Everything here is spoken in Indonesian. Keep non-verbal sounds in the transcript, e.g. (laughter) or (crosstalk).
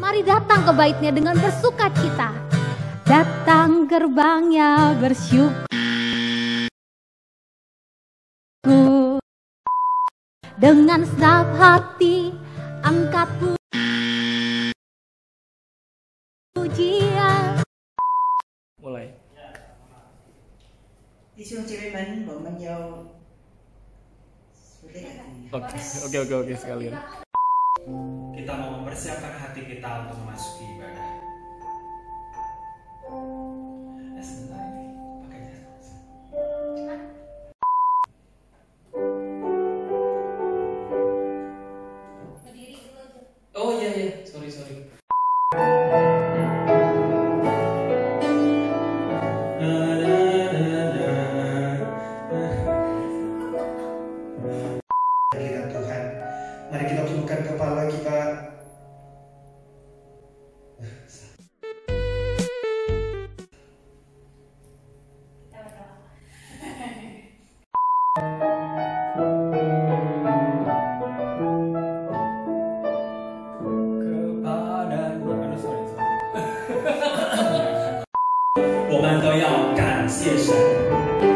Mari datang ke baitnya dengan bersuka cita. Datang gerbangnya bersyukur. Dengan senap hati angkat pujian. Mulai. Đi xuống chị mình bọn Oke oke oke sekalian. Kita mau mempersiapkan hati kita untuk memasuki ibadah. kepala kita. kepadanya. Aduh, sorry, sorry. 我们都要感谢神， (laughs)